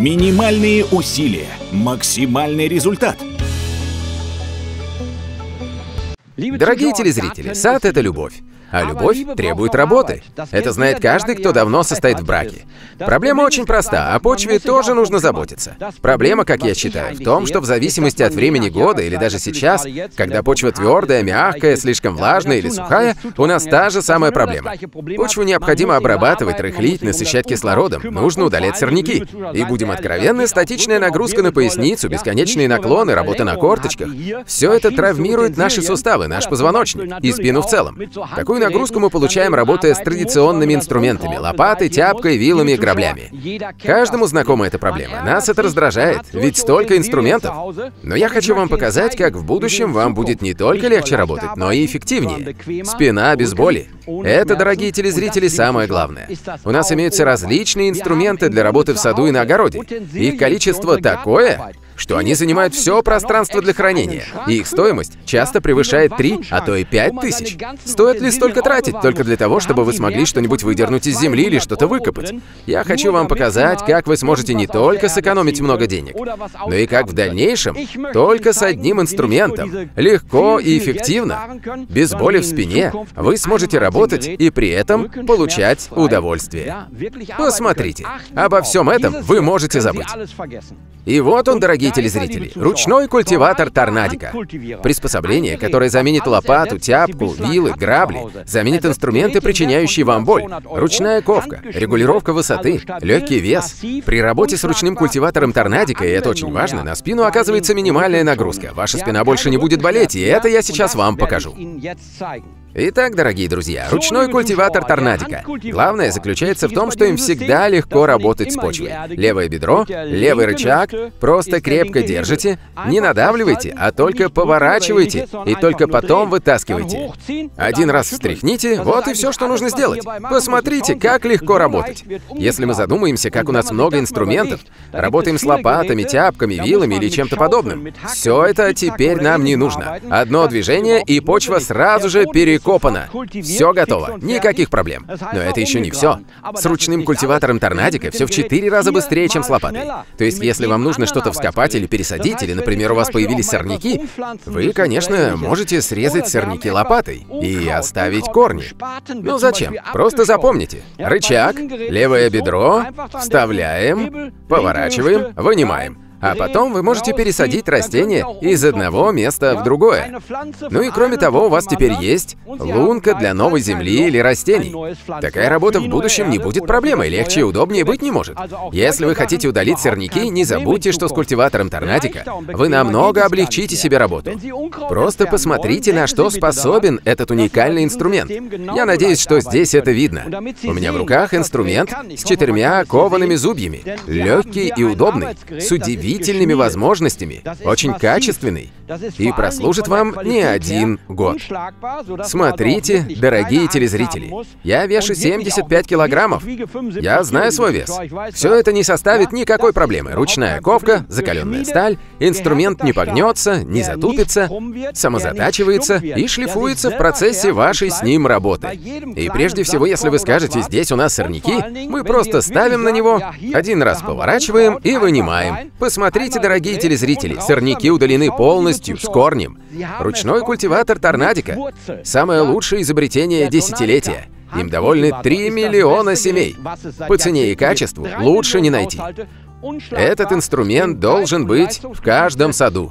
Минимальные усилия, максимальный результат. Дорогие телезрители, сад — это любовь. А любовь требует работы. Это знает каждый, кто давно состоит в браке. Проблема очень проста, о почве тоже нужно заботиться. Проблема, как я считаю, в том, что в зависимости от времени года или даже сейчас, когда почва твердая, мягкая, слишком влажная или сухая, у нас та же самая проблема. Почву необходимо обрабатывать, рыхлить, насыщать кислородом, нужно удалять сорняки. И будем откровенны, статичная нагрузка на поясницу, бесконечные наклоны, работа на корточках — все это травмирует наши суставы, наш позвоночник и спину в целом. Такую Такую нагрузку мы получаем, работая с традиционными инструментами — лопатой, тяпкой, вилами и граблями. Каждому знакома эта проблема. Нас это раздражает, ведь столько инструментов. Но я хочу вам показать, как в будущем вам будет не только легче работать, но и эффективнее. Спина без боли. Это, дорогие телезрители, самое главное. У нас имеются различные инструменты для работы в саду и на огороде. Их количество такое, что они занимают все пространство для хранения, и их стоимость часто превышает 3, а то и 5 тысяч. Стоит ли столько тратить только для того, чтобы вы смогли что-нибудь выдернуть из земли или что-то выкопать? Я хочу вам показать, как вы сможете не только сэкономить много денег, но и как в дальнейшем, только с одним инструментом, легко и эффективно, без боли в спине, вы сможете работать и при этом получать удовольствие. Посмотрите, обо всем этом вы можете забыть. И вот он, дорогие телезрители, ручной культиватор торнадика. Приспособление, которое заменит лопату, тяпку, вилы, грабли, заменит инструменты, причиняющие вам боль. Ручная ковка, регулировка высоты, легкий вес. При работе с ручным культиватором торнадика, и это очень важно, на спину оказывается минимальная нагрузка. Ваша спина больше не будет болеть, и это я сейчас вам покажу. Итак, дорогие друзья, ручной культиватор торнадика. Главное заключается в том, что им всегда легко работать с почвой. Левое бедро, левый рычаг, просто крепко держите, не надавливайте, а только поворачивайте, и только потом вытаскивайте. Один раз встряхните, вот и все, что нужно сделать. Посмотрите, как легко работать. Если мы задумаемся, как у нас много инструментов, работаем с лопатами, тяпками, вилами или чем-то подобным, все это теперь нам не нужно. Одно движение, и почва сразу же переходит перекопано. Все готово, никаких проблем. Но это еще не все. С ручным культиватором торнадика все в 4 раза быстрее, чем с лопатой. То есть, если вам нужно что-то вскопать или пересадить, или, например, у вас появились сорняки, вы, конечно, можете срезать сорняки лопатой и оставить корни. Ну зачем? Просто запомните. Рычаг, левое бедро, вставляем, поворачиваем, вынимаем. А потом вы можете пересадить растение из одного места в другое. Ну и кроме того, у вас теперь есть лунка для новой земли или растений. Такая работа в будущем не будет проблемой, легче и удобнее быть не может. Если вы хотите удалить сорняки, не забудьте, что с культиватором торнадика вы намного облегчите себе работу. Просто посмотрите, на что способен этот уникальный инструмент. Я надеюсь, что здесь это видно. У меня в руках инструмент с четырьмя коваными зубьями, легкий и удобный, с удивительным удивительными возможностями, очень качественный и прослужит вам не один год. Смотрите, дорогие телезрители, я вешу 75 килограммов. Я знаю свой вес. Все это не составит никакой проблемы. Ручная ковка, закаленная сталь, инструмент не погнется, не затупится, самозатачивается и шлифуется в процессе вашей с ним работы. И прежде всего, если вы скажете, здесь у нас сорняки, мы просто ставим на него, один раз поворачиваем и вынимаем. Посмотрите, Смотрите, дорогие телезрители, сорняки удалены полностью, с корнем. Ручной культиватор торнадика – самое лучшее изобретение десятилетия. Им довольны 3 миллиона семей. По цене и качеству лучше не найти. Этот инструмент должен быть в каждом саду.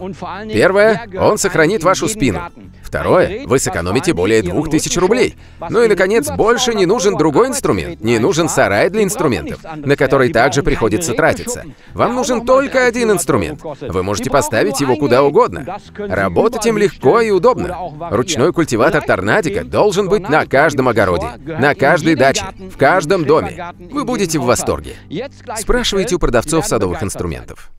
Первое, он сохранит вашу спину. Второе, вы сэкономите более 2000 рублей. Ну и, наконец, больше не нужен другой инструмент, не нужен сарай для инструментов, на который также приходится тратиться. Вам нужен только один инструмент. Вы можете поставить его куда угодно. Работать им легко и удобно. Ручной культиватор торнадика должен быть на каждом огороде, на каждой даче, в каждом доме. Вы будете в восторге. Спрашивайте у продавцов садовых инструментов.